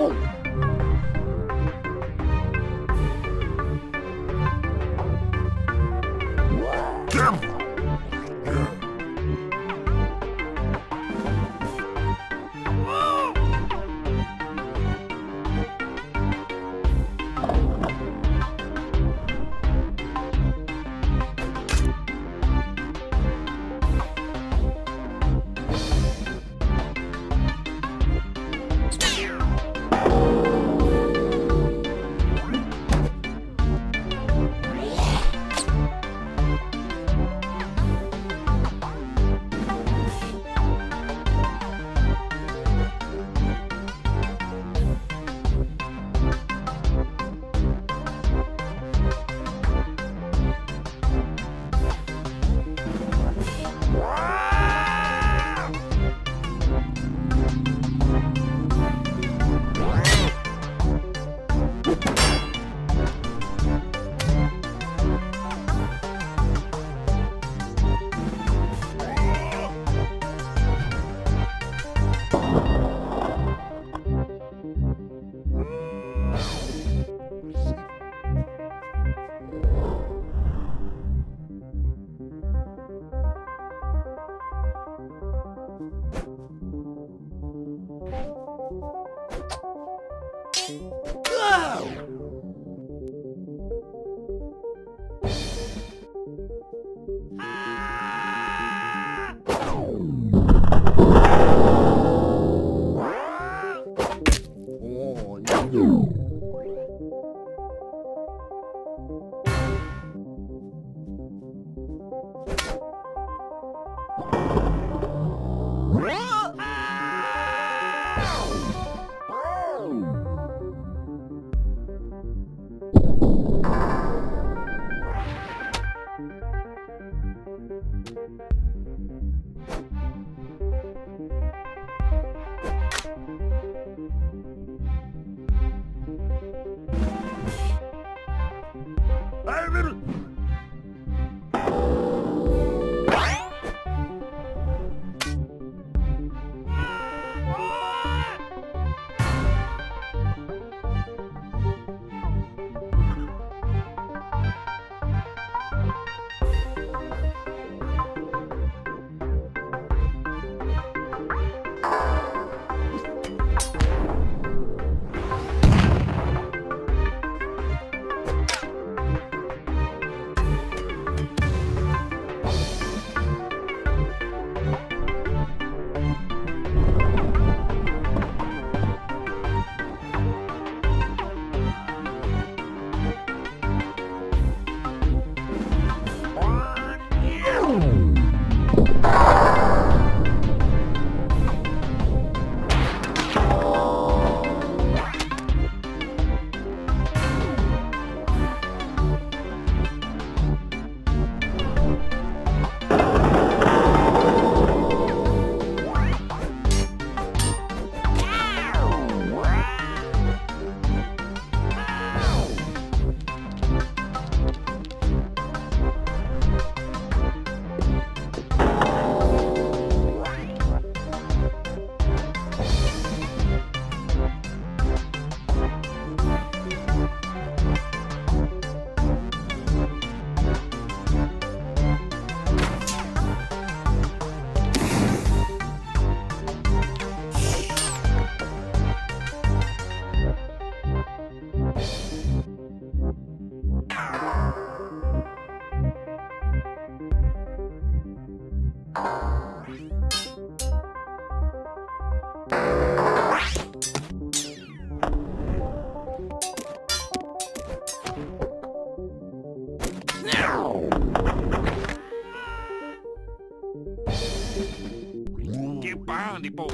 哦。Oh. Get behind the boat.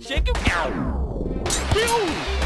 Shake him out.